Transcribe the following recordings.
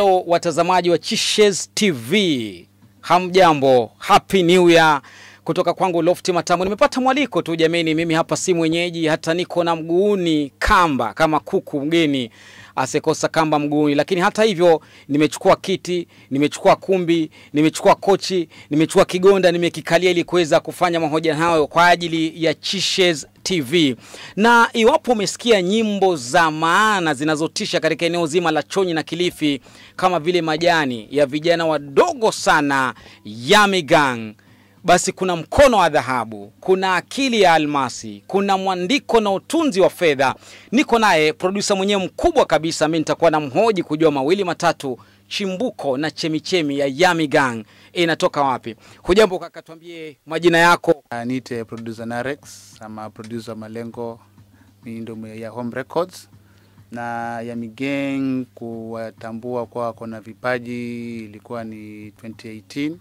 watazamaji wa Chishes TV, hamjambo, happy new year kutoka kwangu Lofti matambo Nimepata mwaliko tu jameni, mimi hapa si mwenyeji, hata niko na mguuni kamba kama kuku mgeni asekosa kamba mguuni. Lakini hata hivyo, nimechukua kiti, nimechukua kumbi, nimechukua kochi, nimechukua kigonda, nimekikalia ili kuweza kufanya mahojiano hayo kwa ajili ya Chishes TV. Na iwapo umesikia nyimbo za maana zinazotisha katika eneo zima la Chonyi na Kilifi kama vile majani ya vijana wadogo sana Yami Gang, basi kuna mkono wa dhahabu, kuna akili ya almasi, kuna mwandiko na utunzi wa fedha. Niko naye produsa mwenyewe mkubwa kabisa, mi nitakuwa na mhoji kujua mawili matatu, chimbuko na chemichemi ya Yami Gang inatoka wapi. Hujambo kaka, tuambie majina yako. Uh, niite producer Narex ama producer Malengo ni ndo ya Home Records na Yami Gang kuwatambua kwa wako na vipaji ilikuwa ni 2018.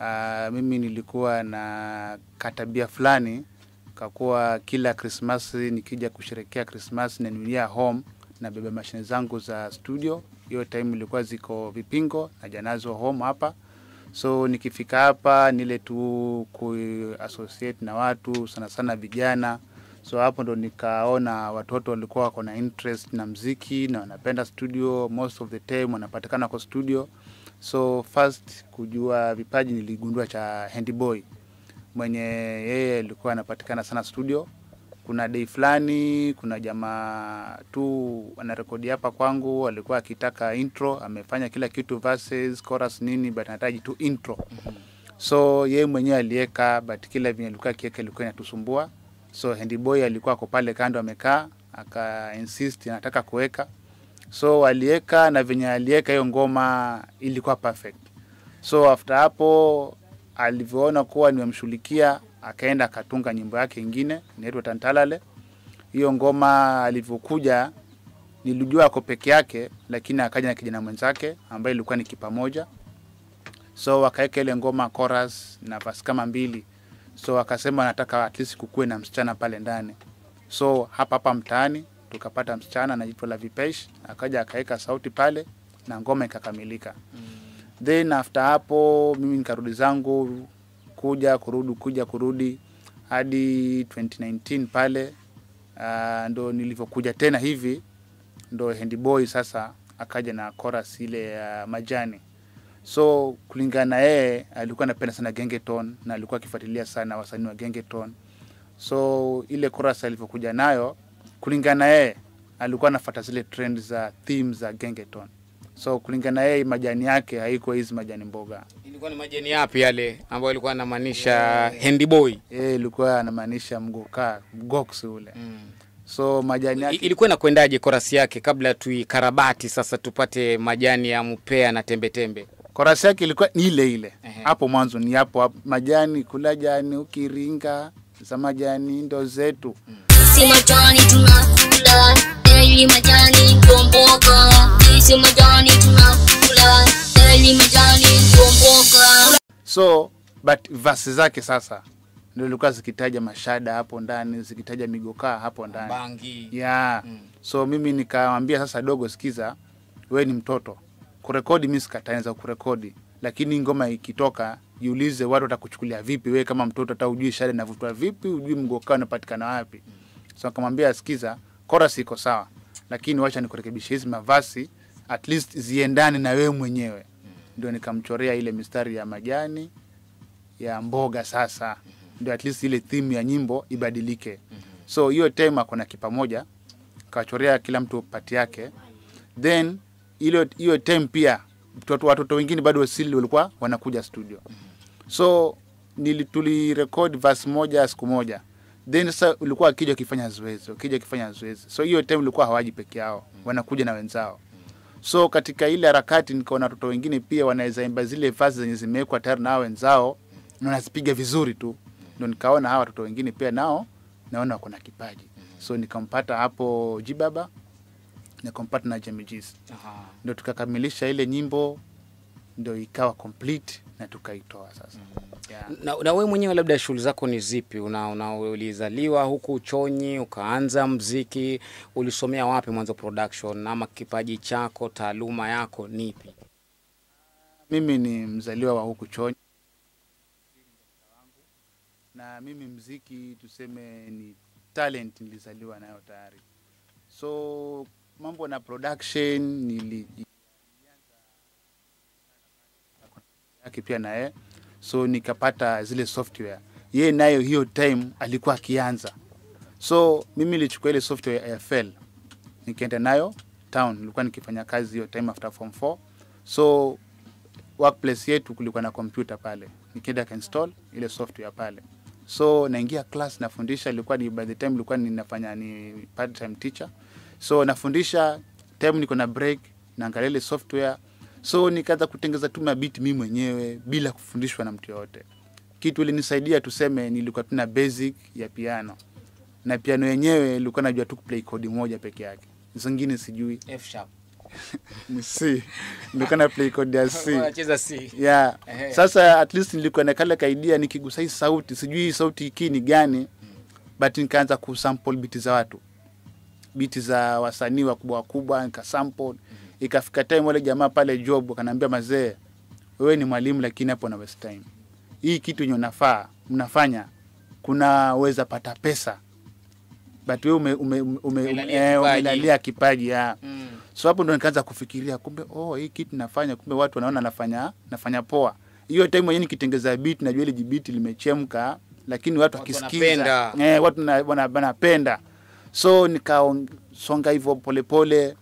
Uh, mimi nilikuwa na katabia fulani kakuwa kila Krismasi nikija kusherekea Krismasi na home na beba mashine zangu za studio. Hiyo time ilikuwa ziko vipingo na janazo home hapa. So nikifika hapa nile tu ku associate na watu sana sana vijana. So hapo ndo nikaona watoto walikuwa wako na interest na mziki na wanapenda studio. Most of the time wanapatikana kwa studio. So first kujua vipaji niligundua cha handboy mwenye yeye alikuwa anapatikana sana studio kuna dei fulani kuna jamaa tu anarekodi hapa kwangu alikuwa akitaka intro amefanya kila kitu verses chorus nini but anahitaji tu intro. Mm -hmm. so ye mwenyewe aliweka but kila venye alikuwa akiweka ilikuwa inatusumbua. So handboy alikuwa ako pale kando amekaa aka insist anataka kuweka so aliweka na venye aliweka hiyo ngoma ilikuwa perfect. So after hapo alivyoona kuwa nimemshughulikia akaenda akatunga nyimbo yake ingine inaitwa Tantalale. Hiyo ngoma alivyokuja nilijua ako peke yake, lakini akaja na kijana mwenzake ambaye ilikuwa ni kipa moja, so wakaweka ile ngoma chorus na verse kama mbili, so akasema anataka at least kukuwe na msichana pale ndani. So hapa hapa mtaani tukapata msichana anaitwa La Vipesh, akaja akaweka sauti pale na ngoma ikakamilika. Mm. Then after hapo mimi nikarudi zangu kuja kurudi kuja kurudi hadi 2019 pale uh, ndo nilivyokuja tena hivi ndo Handboy sasa akaja na chorus ile ya uh, majani. So kulingana na yeye alikuwa anapenda sana gengeton na alikuwa akifuatilia sana wasanii wa gengeton so ile chorus alivyokuja nayo kulingana na yeye alikuwa anafuata zile trend za theme za gengeton so kulingana na yeye majani yake haiko hizi majani mboga Ilikuwa ni majani yapi yale ambayo ilikuwa anamaanisha yeah. handboy yeye ilikuwa anamaanisha mgoka mgox ule Mm. so majani yake Ilikuwa inakwendaje korasi yake kabla tuikarabati sasa tupate majani ya mpea na tembe tembe? korasi yake ilikuwa ni ile ile hapo mwanzo ni hapo hapo majani kula jani ukiringa za majani ndo zetu Mm. Si majani tunakula, daily majani ndomboka. Sisi majani tunakula, daily majani ndomboka. so but verse zake sasa ndio ilikuwa zikitaja mashada hapo ndani zikitaja migokaa hapo ndani Bangi. yeah. so mimi nikamwambia sasa dogo sikiza we ni mtoto kurekodi mimi sikataanza kurekodi lakini ngoma ikitoka jiulize watu watakuchukulia vipi we kama mtoto hata ujui shada inavutwa vipi ujui mgokaa unapatikana wapi so akamwambia sikiza chorus iko sawa lakini wacha nikurekebisha hizi mavasi at least ziendane na wewe mwenyewe. Ndio nikamchorea ile mistari ya majani ya mboga sasa. Ndio at least ile theme ya nyimbo ibadilike. So hiyo tema kuna kipa moja kachorea kila mtu pati yake. Then ile hiyo time pia watoto, wengine bado wasili walikuwa wanakuja studio. So nili tulirekod verse moja siku moja then sasa ulikuwa akija akifanya zoezi akija akifanya zoezi. So hiyo time ulikuwa hawaji peke yao wanakuja na wenzao. So katika ile harakati nikaona watoto wengine pia wanaweza imba zile vazi zenye zimewekwa tayari na wenzao na wanazipiga vizuri tu. Ndo nikaona hawa watoto wengine pia nao naona wako na kipaji. So nikampata hapo jibaba nikampata na Jamijis ndo tukakamilisha ile nyimbo ndo ikawa complete na tukaitoa sasa yeah. Na, na wewe mwenyewe labda shughuli zako ni zipi? Una, una ulizaliwa huku Uchonyi ukaanza mziki, ulisomea wapi mwanzo production, ama kipaji chako taaluma yako ni ipi? Mimi ni mzaliwa wa huku Chonyi na mimi mziki tuseme ni talent nilizaliwa nayo tayari, so mambo na production nili yake pia naye, so nikapata zile software. Yeye nayo hiyo time alikuwa akianza, so mimi nilichukua ile software ya AFL nikaenda nayo town. Nilikuwa nikifanya kazi hiyo time after form 4 so workplace yetu kulikuwa na kompyuta pale, nikaenda kainstall ile software pale, so naingia class nafundisha. Ilikuwa ni by the time nilikuwa ninafanya ni part time teacher, so nafundisha time niko na break, naangalia ile software, so nikaanza kutengeza tu mabiti mimi mwenyewe bila kufundishwa na mtu yoyote. Kitu ilinisaidia tuseme, nilikuwa tuna basic ya piano na piano yenyewe ilikuwa najua tu kuplay kodi moja peke yake, zingine sijui F sharp. ni C. Nilikuwa na play kodi ya C. Unacheza C. Yeah. Sasa at least nilikuwa na kale kaidia nikigusa hii sauti, sijui hii sauti hiki ni gani, but nikaanza kusample biti za watu, biti za wasanii wakubwa wakubwa, nikasample. Ikafika time wale jamaa pale job akanambia mazee, wewe ni mwalimu lakini hapo na waste time. Hii kitu yenye unafaa mnafanya kunaweza pata pesa but wewe ume, ume, ume, ume, Umelalia eh, kipaji. kipaji ya Mm. so hapo ndo nikaanza kufikiria kumbe oh hii kitu nafanya kumbe watu wanaona nafanya nafanya poa hiyo time mwenyewe nikitengeza beat najua ile jibiti limechemka lakini watu wakisikiza eh, watu wanapenda so nikaosonga hivyo polepole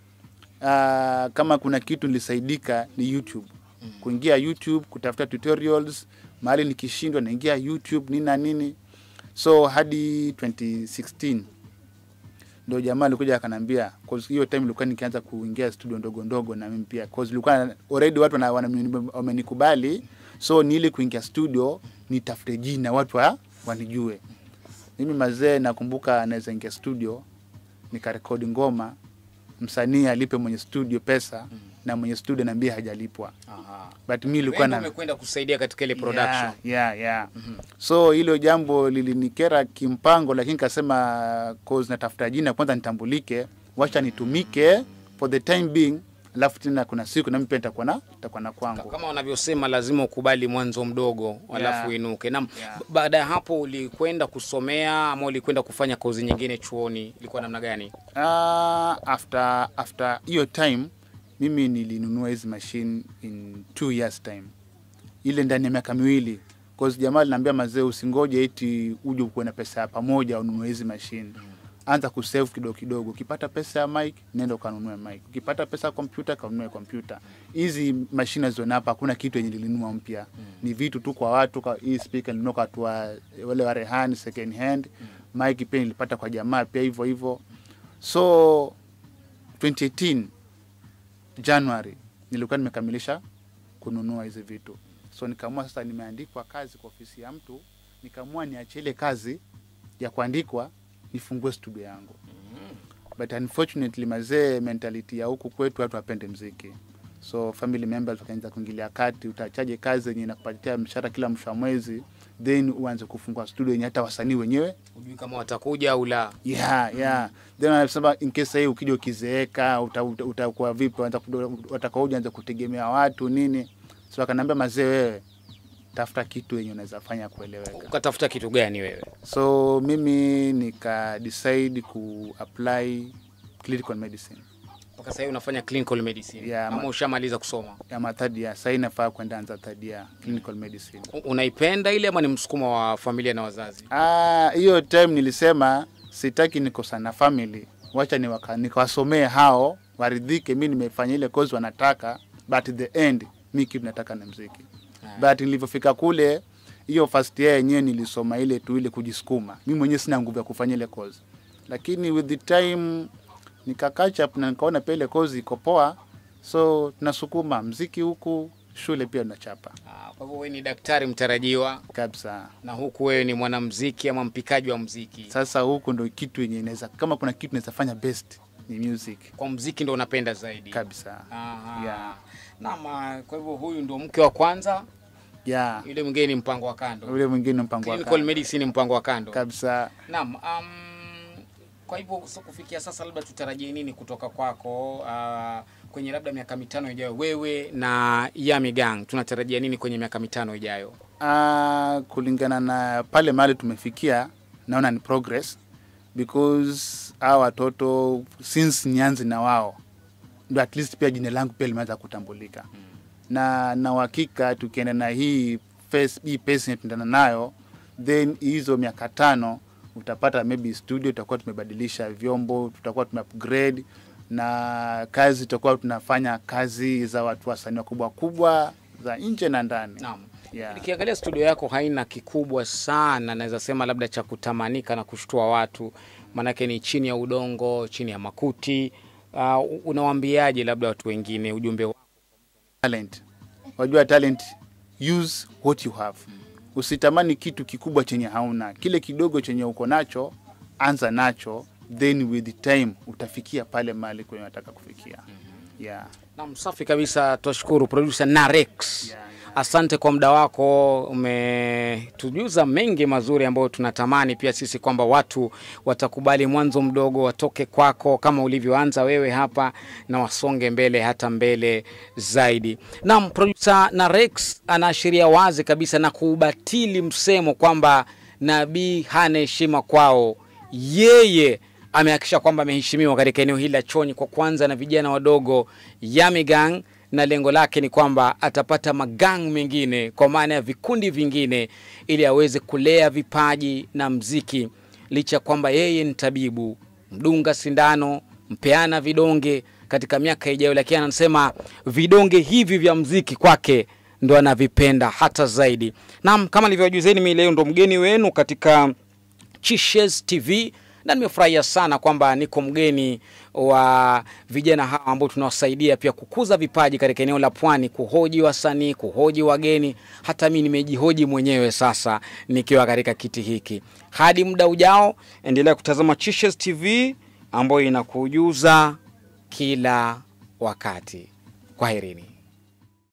uh, kama kuna kitu nilisaidika ni youtube. Mm. kuingia youtube kutafuta tutorials mahali nikishindwa naingia youtube nini na nini. So hadi 2016 ndo jamaa alikuja akanambia cause hiyo time ilikuwa nikianza kuingia studio ndogo ndogo na mimi pia cause ilikuwa already watu wamenikubali. So ni ile kuingia studio nitafute jina watu wa, wanijue. Mimi mazee nakumbuka naweza ingia studio nikarekodi ngoma msanii alipe mwenye studio pesa mm. na mwenye studio naambia hajalipwa Aha. but mi ilikuwa na umekwenda kusaidia katika ile production. Yeah, yeah, yeah. Mm -hmm. So hilo jambo lilinikera kimpango, lakini kasema cause natafuta jina kwanza nitambulike, wacha nitumike for the time being, alafu tena kuna siku nami pia nitakuwa na nitakuwa na kwangu. Kama wanavyosema lazima ukubali mwanzo mdogo alafu Yeah. uinuke. Naam. Yeah. Baada ya hapo ulikwenda kusomea ama ulikwenda kufanya kozi nyingine chuoni? Ilikuwa namna gani? Uh, after after hiyo time mimi nilinunua hizi machine in two years time, ile ndani ya miaka miwili cause jamaa aliniambia mazee, usingoje eti uje ukuwe na pesa ya pamoja ununue hizi machine anza kusave kidogo kidogo. Ukipata pesa ya mic, nenda ukanunue mic. Ukipata pesa ya kompyuta, kanunue kompyuta. Hizi mashine ziona hapa, hakuna kitu yenye nilinunua mpya, Mm. ni vitu tu kwa watu. Kwa hii speaker nilinunua kwa watu wa wale wa rehani second hand. Mm. Mic pia nilipata kwa jamaa pia hivyo hivyo. So 2018 January nilikuwa nimekamilisha kununua hizi vitu, so nikaamua sasa, nimeandikwa kazi kwa ofisi ya mtu, nikaamua niachie ile kazi ya kuandikwa nifungue studio yangu mm. but unfortunately mazee mentality ya huku kwetu watu wapende mziki so family members wakaanza kuingilia kati utachaje kazi yenye inakupatia mshahara kila mwisho wa mwezi then uanze kufungua studio yenye hata wasanii wenyewe ujui kama watakuja au la. yeah, yeah. Mm. then wanasema in case hii ukija ukizeeka utakuwa uta, uta vipi watakaoja anza kutegemea watu nini so akaniambia mazee wewe tafuta kitu yenye unaweza fanya kueleweka. Ukatafuta kitu gani wewe? so mimi nika decide ku apply clinical medicine. Mpaka sasa unafanya clinical medicine? Yeah, ama ushamaliza kusoma? Ya ma third year. Sasa inafaa kwenda anza third year clinical medicine. Unaipenda ile ama ni msukumo wa familia na wazazi? Ah, hiyo time nilisema sitaki nikosa na family. Wacha niwaka- nikawasomee hao waridhike mi nimefanya ile kozi wanataka but the end mi kitu nataka na mziki but nilivyofika kule hiyo first year yenyewe nilisoma ile tu ile kujisukuma mi mwenyewe sina nguvu ya kufanya ile course, lakini with the time nika catch up na nikaona pia ile kozi iko poa so tunasukuma mziki huku shule pia unachapa. Ah, Kwa hivyo wewe ni daktari mtarajiwa kabisa na huku wewe ni mwanamziki ama mpikaji wa mziki. sasa huku ndo kitu yenye inaweza kama kuna kitu inaweza fanya best ni music Kwa muziki ndo unapenda zaidi. kabisa Aha. Yeah. Naam, ah, kwa hivyo huyu ndio mke wa kwanza, yeah. yule mwingine ni mpango wa kando. Yule mwingine mpango wa kando. Clinical medicine mpango wa kando. kabisa Naam, um, kwa hivyo so kufikia sasa labda tutarajie nini kutoka kwako? Uh, kwenye labda miaka mitano ijayo, wewe na Yami Gang tunatarajia nini kwenye miaka mitano ijayo? Uh, kulingana na pale mahali tumefikia naona ni progress because hawa watoto since nianze na wao at least pia jina langu pia limeanza kutambulika na na uhakika tukienda na hii face, hii pace nayo then hizo miaka tano utapata maybe studio tutakuwa tumebadilisha vyombo tutakuwa tume upgrade na kazi tutakuwa tunafanya kazi za watu wasanii wakubwa kubwa za nje na ndani Naam. yeah. Nikiangalia studio yako haina kikubwa sana, naweza sema labda cha kutamanika na kushtua watu, maanake ni chini ya udongo, chini ya makuti. Uh, unawaambiaje labda watu wengine ujumbe wako? talent wajua talent use what you have usitamani kitu kikubwa chenye hauna kile kidogo chenye uko nacho anza nacho then with time utafikia pale mali kwenye unataka kufikia yeah. Na msafi kabisa, twashukuru producer Narex. Yeah. Asante kwa muda wako, umetujuza mengi mazuri ambayo tunatamani pia sisi kwamba watu watakubali mwanzo mdogo, watoke kwako kama ulivyoanza wewe hapa na wasonge mbele hata mbele zaidi. Naam, producer Narex anaashiria wazi kabisa na kuubatili msemo kwamba nabii hana heshima kwao. Yeye amehakikisha kwamba ameheshimiwa katika eneo hili la Chonyi kwa kwanza na vijana wadogo Yami Gang, na lengo lake ni kwamba atapata magang mengine kwa maana ya vikundi vingine, ili aweze kulea vipaji na mziki, licha kwamba yeye ni tabibu, mdunga sindano, mpeana vidonge. Katika miaka ijayo, lakini anasema vidonge hivi vya mziki kwake ndo anavipenda hata zaidi. Naam, kama nilivyojuzeni, mimi leo ndo mgeni wenu katika Chishes TV na nimefurahia sana kwamba niko mgeni wa vijana hawa ambao tunawasaidia pia kukuza vipaji katika eneo la pwani, kuhoji wasanii, kuhoji wageni. Hata mimi nimejihoji mwenyewe sasa nikiwa katika kiti hiki. Hadi muda ujao, endelea kutazama Chishes TV ambayo inakujuza kila wakati. Kwaherini.